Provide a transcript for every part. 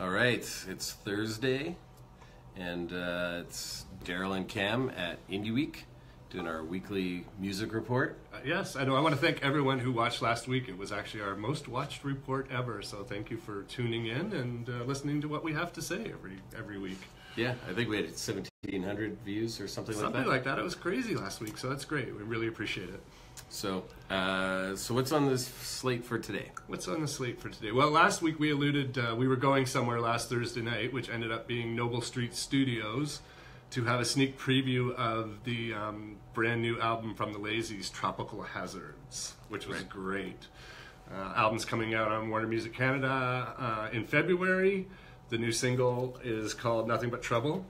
All right, it's Thursday, and uh, it's Darryl and Cam at Indie Week doing our weekly music report. Uh, yes, I know. I want to thank everyone who watched last week. It was actually our most watched report ever. So thank you for tuning in and uh, listening to what we have to say every every week. Yeah, I think we had 1,700 views or something, Something like that. Something like that. It was crazy last week, so that's great. We really appreciate it. So, uh, so what's on this slate for today? What's on the slate for today? Well, last week we alluded uh, we were going somewhere last Thursday night, which ended up being Noble Street Studios, to have a sneak preview of the um, brand new album from the Lazys, Tropical Hazards, which was Right. great. Uh, album's coming out on Warner Music Canada uh, in February. The new single is called Nothing But Trouble,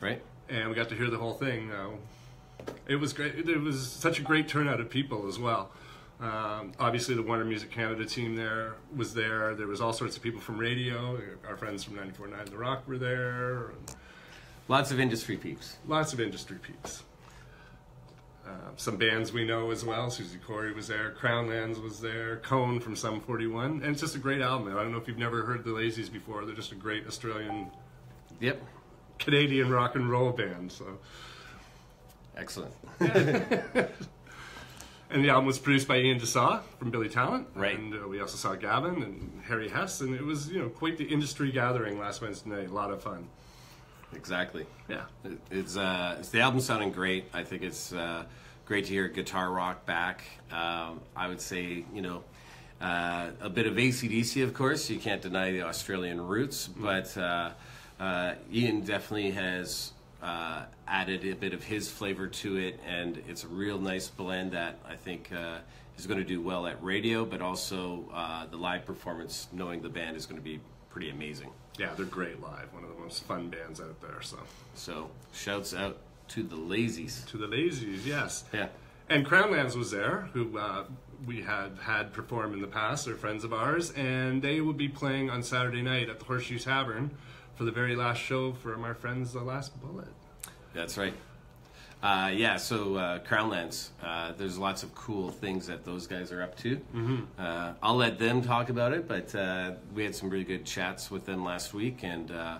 Right? and we got to hear the whole thing. It was great. It was such a great turnout of people as well. Um, obviously, the Warner Music Canada team there was there. There was all sorts of people from radio. Our friends from 94.9 The Rock were there. Lots of industry peeps. Lots of industry peeps. Uh, some bands we know as well. Susie Corey was there. Crown Lands was there. Cone from Sum 41. And it's just a great album. I don't know if you've never heard the Lazys before. They're just a great Australian, Yep, Canadian rock and roll band. So. Excellent. And the album was produced by Ian D'Sa from Billy Talent. Right. And uh, we also saw Gavin and Harry Hess, and it was you know quite the industry gathering last Wednesday night. A lot of fun. Exactly. Yeah. It- It's uh, it's the album sounding great. I think it's uh, great to hear guitar rock back. Um, I would say you know uh, a bit of ACDC, of course. You can't deny the Australian roots, but uh, uh, Ian definitely has uh, added a bit of his flavor to it, and it's a real nice blend that I think. Uh, is going to do well at radio, but also uh, the live performance. Knowing the band is going to be pretty amazing. Yeah, they're great live. One of the most fun bands out there. So So, shouts out to the Lazys. to the Lazys, yes. Yeah. And Crown Lands was there, who uh, we had had perform in the past. They're friends of ours, and they will be playing on Saturday night at the Horseshoe Tavern for the very last show for my friends, The Last Bullet. That's right. Uh, yeah, so uh, Crown Lands, uh, there's lots of cool things that those guys are up to. Mm-hmm. Uh, I'll let them talk about it, but uh, we had some really good chats with them last week, and uh,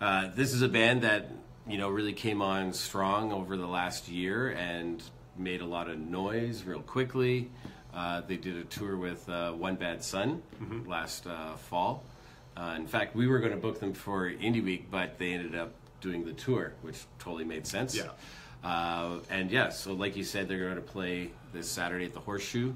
uh, this is a band that you know really came on strong over the last year and made a lot of noise real quickly. Uh, they did a tour with uh, One Bad Sun last uh, fall. Uh, in fact, we were going to book them for Indie Week, but they ended up doing the tour, which totally made sense. Yeah. Uh, and yeah, so like you said, they're going to play this Saturday at the Horseshoe,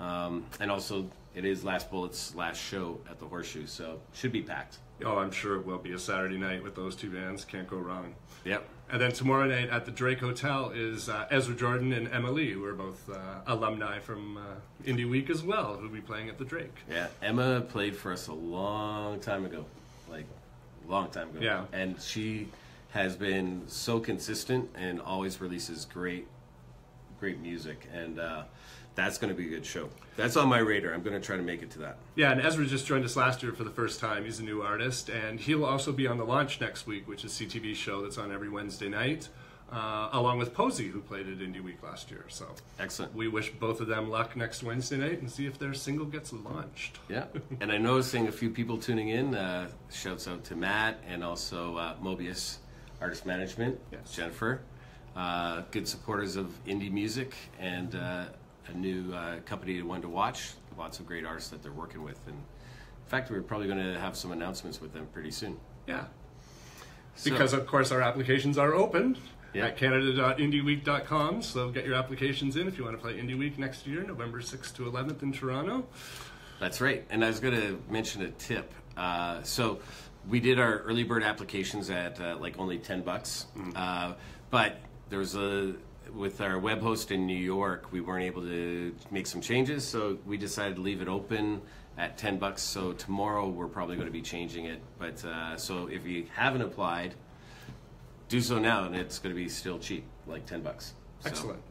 um, and also it is Last Bullet's last show at the Horseshoe, so should be packed. Oh, I'm sure it will be a Saturday night with those two bands. Can't go wrong. Yep. And then tomorrow night at the Drake Hotel is uh, Ezra Jordan and Emma-Lee, who are both uh, alumni from uh, Indie Week as well, who'll be playing at the Drake. Yeah, Emma played for us a long time ago, like long time ago. Yeah. and she has been so consistent and always releases great, great music, and uh, that's going to be a good show. That's on my radar. I'm going to try to make it to that. Yeah, and Ezra just joined us last year for the first time. He's a new artist, and he'll also be on the launch next week, which is CTV show that's on every Wednesday night, uh, along with POESY, who played at Indie Week last year. So Excellent. we wish both of them luck next Wednesday night and see if their single gets launched. Yeah, and I noticing a few people tuning in. Uh, shouts out to Matt and also uh, Mobius Artist Management, Yes. Jennifer, uh, good supporters of indie music and uh, a new uh, company one to watch. Lots of great artists that they're working with, and in fact, we're probably going to have some announcements with them pretty soon. Yeah. So- Because, of course, our applications are open Yeah. at canada.indieweek.com. So get your applications in if you want to play Indie Week next year, November 6th to 11th in Toronto. That's right. And I was going to mention a tip. Uh, so we did our early bird applications at uh, like only 10 bucks. Uh, but there was a, with our web host in New York, we weren't able to make some changes. So we decided to leave it open at 10 bucks. So tomorrow we're probably going to be changing it. But uh, so if you haven't applied, do so now and it's going to be still cheap, like 10 bucks. So- Excellent.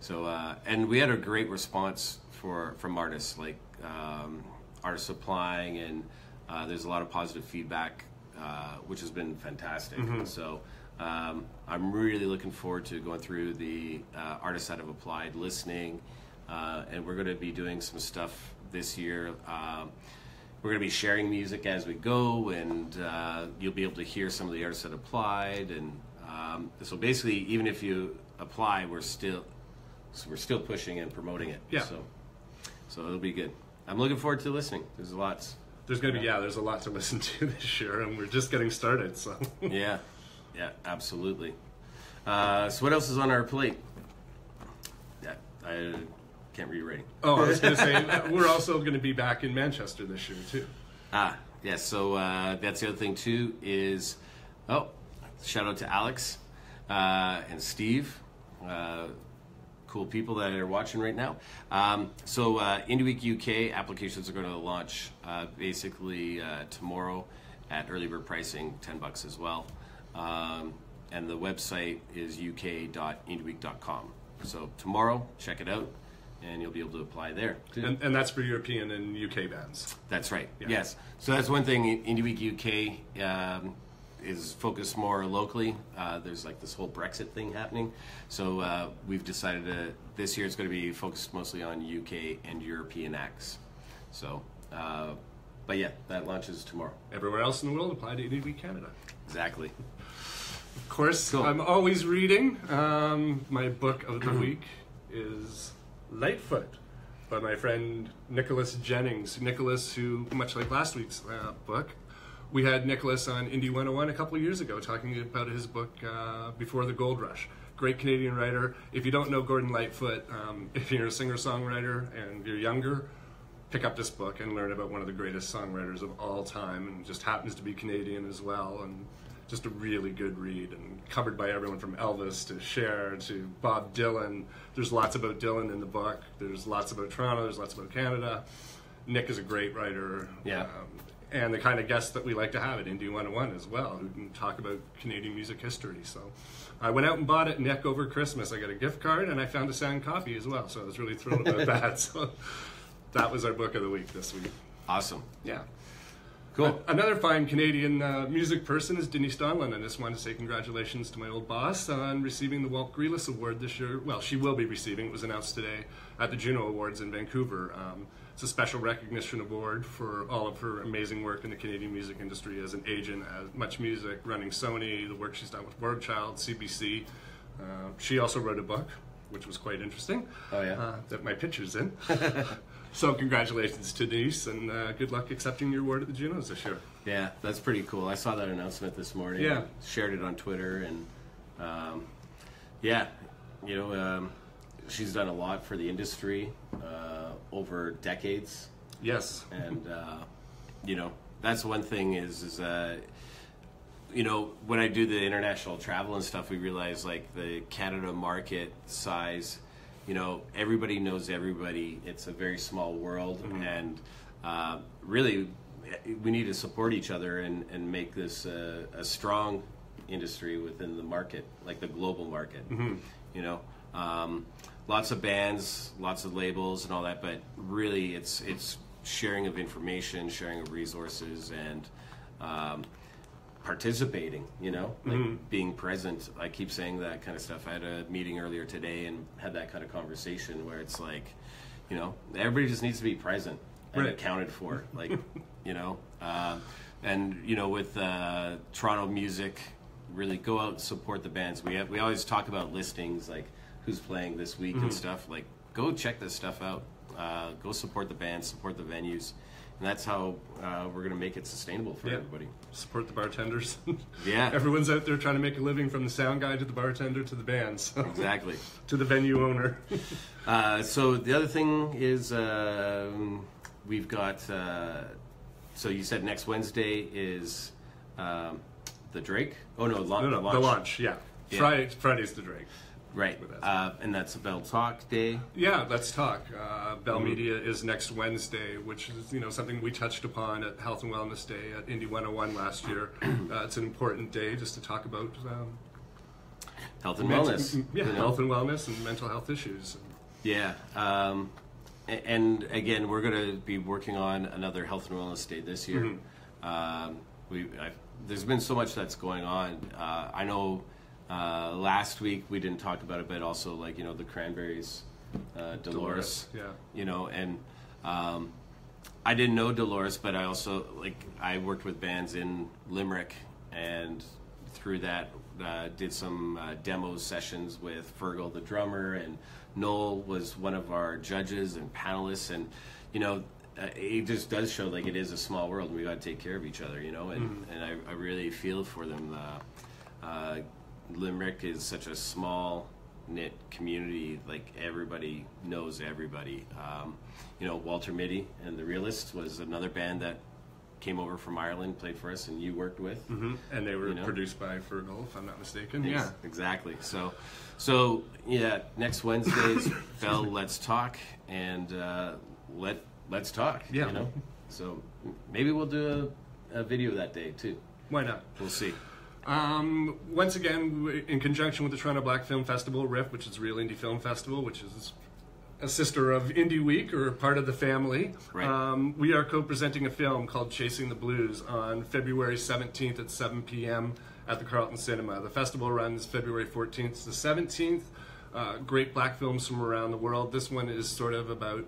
so, uh, and we had a great response for from artists, like um, artists applying, and uh, there's a lot of positive feedback, uh, which has been fantastic. So, um, I'm really looking forward to going through the uh, artists that have applied, listening, uh, and we're going to be doing some stuff this year. Um, we're going to be sharing music as we go, and uh, you'll be able to hear some of the artists that applied. And um, so basically, even if you apply, we're still so we're still pushing and promoting it. Yeah. So so it'll be good. I'm looking forward to listening. There's a lots. There's going to be yeah, there's a lot to listen to this year, and we're just getting started. So Yeah, yeah, absolutely. Uh, so what else is on our plate? Yeah, I can't read writing. oh, I was going to say we're also going to be back in Manchester this year too. Ah, yes. so uh, that's the other thing too is, oh, shout out to Alex uh, and Steve, uh, cool people that are watching right now. Um, so uh, Indie Week UK applications are going to launch uh, basically uh, tomorrow at early bird pricing, ten bucks as well. Um, and the website is uk.indieweek.com. So tomorrow, check it out, and you'll be able to apply there. And, and that's for European and UK bands. That's right. Yeah. Yes. So that's one thing. Indie Week UK um, is focused more locally. Uh, there's like this whole Brexit thing happening. So uh, we've decided to this year it's going to be focused mostly on UK and European acts. So, uh, but yeah, that launches tomorrow. Everywhere else in the world, apply to Indie Week Canada. Exactly. Of course, Cool. I'm always reading. Um, my book of the week is Lightfoot by my friend Nicholas Jennings. Nicholas, who, much like last week's uh, book, we had Nicholas on Indie 101 a couple of years ago talking about his book uh, Before the Gold Rush. Great Canadian writer. If you don't know Gordon Lightfoot, um, if you're a singer songwriter and you're younger, pick up this book and learn about one of the greatest songwriters of all time and just happens to be Canadian as well and just a really good read and covered by everyone from Elvis to Cher to Bob Dylan. There's lots about Dylan in the book. There's lots about Toronto. There's lots about Canada. Nick is a great writer. Yeah. Um, and the kind of guest that we like to have at Indie 101 as well, who can talk about Canadian music history. So I went out and bought it, Nick, over Christmas. I got a gift card and I found a signed copy as well. So I was really thrilled about that. So that was our book of the week this week. Awesome. Yeah. Cool. Another fine Canadian uh, music person is Denise Donlon, and I just want to say congratulations to my old boss on receiving the Walt Grealis Award this year. Well, she will be receiving. It was announced today at the Juno Awards in Vancouver. Um, it's a special recognition award for all of her amazing work in the Canadian music industry as an agent, as Much Music, running Sony, the work she's done with War Child, CBC. Uh, she also wrote a book, which was quite interesting. Oh, yeah? Uh, that my picture's in. so congratulations to Denise, and uh, good luck accepting your award at the Junos this year. Yeah, that's pretty cool. I saw that announcement this morning. Yeah. Shared it on Twitter, and um, yeah, you know, um, she's done a lot for the industry uh, over decades, Yes. and uh, you know, that's one thing is is uh, you know when I do the international travel and stuff, we realize like the Canada market size. You know, everybody knows everybody. It's a very small world, and uh, really, we need to support each other and, and make this uh, a strong industry within the market, like the global market. You know, um, lots of bands, lots of labels, and all that. But really, it's it's sharing of information, sharing of resources, and um, participating. You know, like being present. I keep saying that kind of stuff. I had a meeting earlier today and had that kind of conversation where it's like, you know, everybody just needs to be present and Right. accounted for. Like, you know, uh, and you know, with uh, Toronto music, really go out and support the bands. We have we always talk about listings like who's playing this week and stuff. Like, go check this stuff out. Uh, go support the bands, support the venues, and that's how uh, we're gonna make it sustainable for Yeah. everybody. Support the bartenders. Yeah. Everyone's out there trying to make a living from the sound guy to the bartender to the band, so Exactly. to the venue owner. Uh, so the other thing is um we've got. Uh, so you said next Wednesday is um, the Drake. Oh no, la- no, no, the launch. the launch. Yeah. Yeah. Friday, Friday's the Drake. Right, uh, and that's Bell Talk Day. Yeah, let's talk. Uh, Bell Media is next Wednesday, which is you know something we touched upon at Health and Wellness Day at Indie 101 last year. Uh, it's an important day just to talk about um, Health and mental- wellness. yeah, you know? health and wellness and mental health issues. Yeah. Um, and again, we're going to be working on another health and wellness day this year. Mm-hmm. Um, we I've, there's been so much that's going on. Uh, I know uh, last week we didn't talk about it, but also like you know the cranberries, uh, Dolores. Yeah. You know, and um, I didn't know Dolores, but I also like I worked with bands in Limerick, and through that uh, did some uh, demo sessions with Fergal, the drummer, and Noel was one of our judges and panelists, and you know. Uh, it just does show like it is a small world and we got to take care of each other you know and, Mm-hmm. and I, I really feel for them uh, uh, limerick is such a small knit community like everybody knows everybody um, you know walter mitty and the realists was another band that came over from ireland played for us and you worked with hmm And they were You know? produced by Fergal, if I'm not mistaken. Ex- Yeah. exactly so so yeah next wednesday's bell let's talk and uh, let let's talk Yeah. you know so maybe we'll do a, a video that day too Why not? we'll see Um, once again, in conjunction with the Toronto Black Film Festival, RIF, which is Real Indie Film Festival, which is a sister of Indie Week or part of the family, Right. um, we are co-presenting a film called Chasing the Blues on February 17th at 7 p.m. at the Carlton Cinema. The festival runs February 14th to 17th. Uh, great black films from around the world. This one is sort of about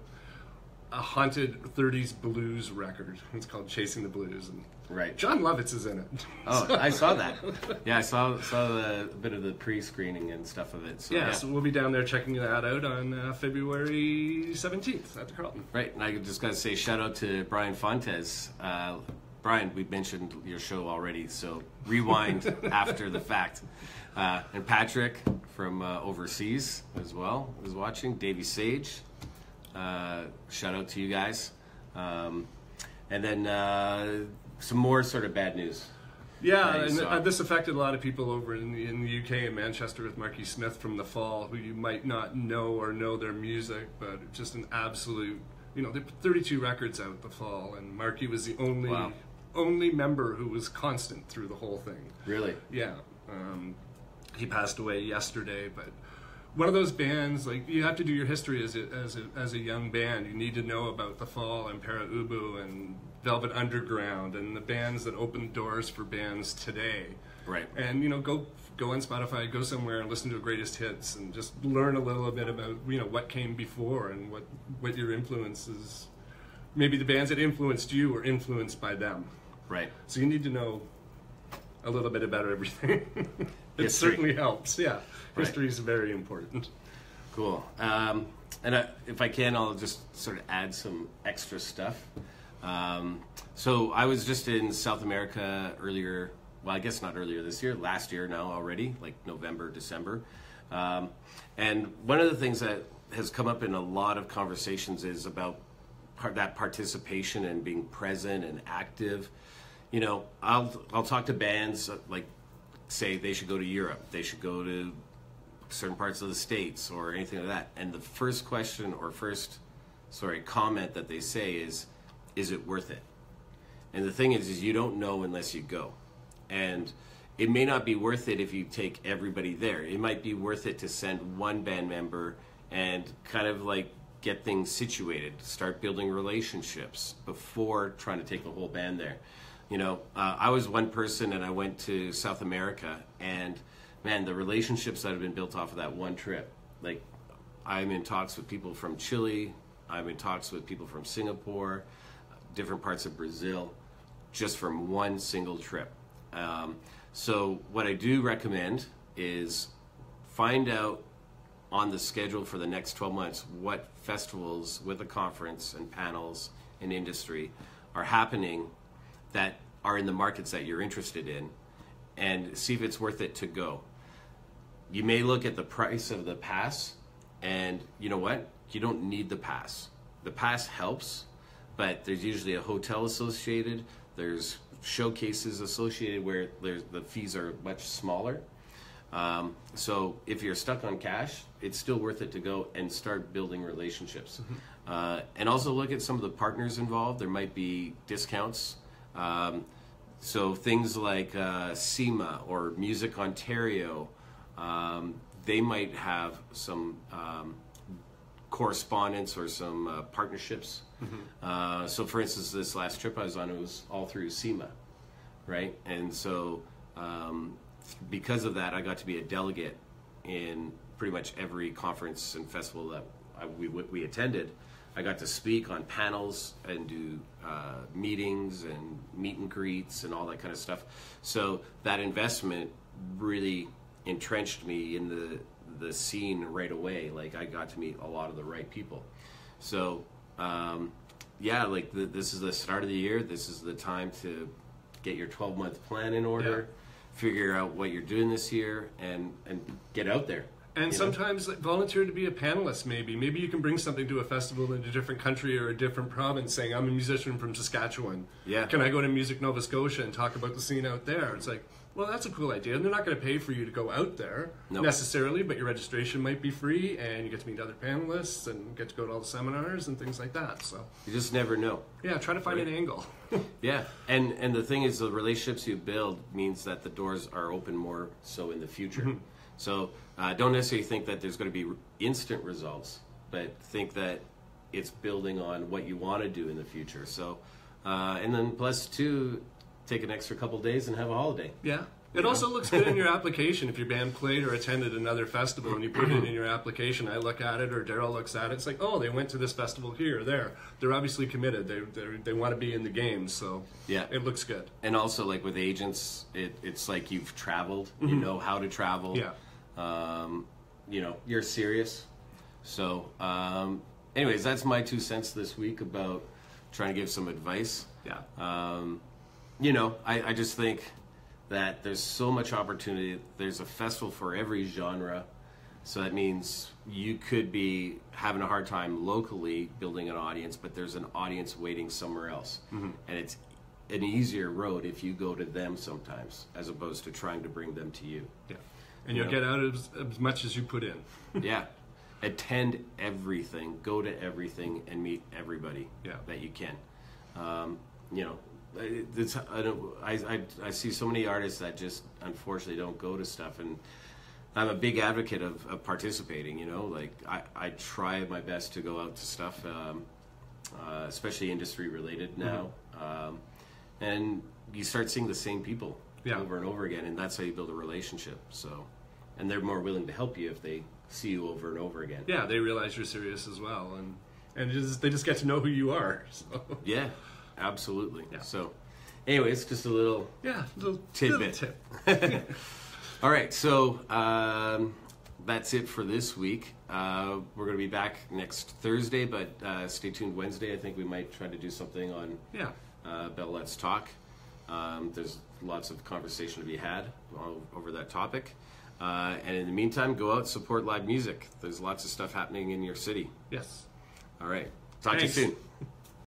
a haunted 30s blues record. It's called Chasing the Blues. And right Jon Lovitz is in it. oh i saw that yeah i saw saw the bit of the pre-screening and stuff of it so Yeah, so we'll be down there checking that out on uh, February 17th at the Carlton. Right, and I just got to say shout out to Brian Fontes. Uh, Brian, we mentioned your show already, so rewind after the fact. Uh, and Patrick from uh, overseas as well is watching. Davey Sage, uh, shout out to you guys. Um, and then uh, some more sort of bad news. Yeah, Right, and so- uh, this affected a lot of people over in the, in the UK and Manchester with Marky Smith from The Fall, who you might not know or know their music, but just an absolute, you know, they put 32 records out The Fall, and Marky was the only Wow. only member who was constant through the whole thing. Really? Yeah. Um, he passed away yesterday, but one of those bands, like you have to do your history as a, as a, as a young band. You need to know about The Fall and Pere Ubu and Velvet Underground and the bands that opened doors for bands today. Right. And you know, go go on Spotify, go somewhere and listen to the greatest hits, and just learn a little bit about you know what came before and what what your influences. Maybe the bands that influenced you were influenced by them. Right. So you need to know a little bit about everything. it History. certainly helps. Yeah, Right. history is very important. Cool. Um, and I, if I can, I'll just sort of add some extra stuff. Um, so I was just in South America earlier. Well, I guess not earlier this year, last year now already, like November, December. Um, and one of the things that has come up in a lot of conversations is about part, that participation and being present and active. You know, I'll I'll talk to bands uh, like say they should go to Europe, they should go to certain parts of the states or anything like that. And the first question or first, sorry, comment that they say is, "Is it worth it?" And the thing is, is you don't know unless you go, and it may not be worth it if you take everybody there. It might be worth it to send one band member and kind of like get things situated, start building relationships before trying to take the whole band there. You know, uh, I was one person and I went to South America, and man, the relationships that have been built off of that one trip, like I'm in talks with people from Chile, I'm in talks with people from Singapore, different parts of Brazil, just from one single trip. Um, so, what I do recommend is find out on the schedule for the next 12 months what festivals with a conference and panels and industry are happening that are in the markets that you're interested in and see if it's worth it to go. You may look at the price of the pass and you know what? You don't need the pass. The pass helps, but there's usually a hotel associated, there's showcases associated where there's, the fees are much smaller. Um, so if you're stuck on cash, it's still worth it to go and start building relationships. Uh, and also look at some of the partners involved. There might be discounts. Um, so things like uh, CIMA or Music Ontario, um, they might have some um, correspondence or some uh, partnerships. Uh, so, for instance, this last trip I was on, it was all through CIMA, right? And so, um, because of that, I got to be a delegate in pretty much every conference and festival that I, we, we attended. I got to speak on panels and do uh, meetings and meet and greets and all that kind of stuff. So that investment really entrenched me in the the scene right away. Like I got to meet a lot of the right people. So um, yeah, like the, this is the start of the year. This is the time to get your 12 month plan in order, figure out what you're doing this year, and and get out there. And sometimes like, volunteer to be a panelist, maybe. Maybe you can bring something to a festival in a different country or a different province saying, I'm a musician from Saskatchewan. Yeah. Can I go to Music Nova Scotia and talk about the scene out there? It's like, well, that's a cool idea. And they're not going to pay for you to go out there Nope. necessarily, but your registration might be free and you get to meet other panelists and get to go to all the seminars and things like that. So, you just never know. yeah, try to find an angle. Yeah, and and the thing is, the relationships you build means that the doors are open more so in the future. Mm-hmm. So uh, don't necessarily think that there's going to be instant results, but think that it's building on what you want to do in the future. So, uh, and then plus two, take an extra couple days and have a holiday. Yeah. It also looks good in your application if your band played or attended another festival and you put it in your application. I look at it or Darryl looks at it. It's like, oh, they went to this festival here or there. They're obviously committed. They they they want to be in the game, so Yeah. it looks good. and also like with agents it, it's like you've traveled you know how to travel Yeah. um, you know you're serious so um, anyways that's my two cents this week about trying to give some advice Yeah. um, you know I, I just think that there's so much opportunity there's a festival for every genre so that means you could be having a hard time locally building an audience but there's an audience waiting somewhere else and it's an easier road if you go to them sometimes as opposed to trying to bring them to you Yeah. And you'll Yeah. get out as, as much as you put in. yeah attend everything go to everything and meet everybody Yeah. that you can um, you know it's, I, don't, I, I, I see so many artists that just unfortunately don't go to stuff and i'm a big advocate of, of participating you know like I, I try my best to go out to stuff um, uh, especially industry related now um, and you start seeing the same people Yeah. over and over again and that's how you build a relationship so and they're more willing to help you if they see you over and over again Yeah, they realize you're serious as well, and and just, they just get to know who you are. So yeah absolutely Yeah. so anyways just a little yeah, little Tidbit. little tip. All right, so um, that's it for this week. Uh, we're going to be back next Thursday, but uh, stay tuned Wednesday. I think we might try to do something on Yeah. uh, Bell Let's Talk. Um, there's lots of conversation to be had over that topic. Uh, and in the meantime, go out support live music. There's lots of stuff happening in your city. Yes. All right, talk Thanks. to you soon.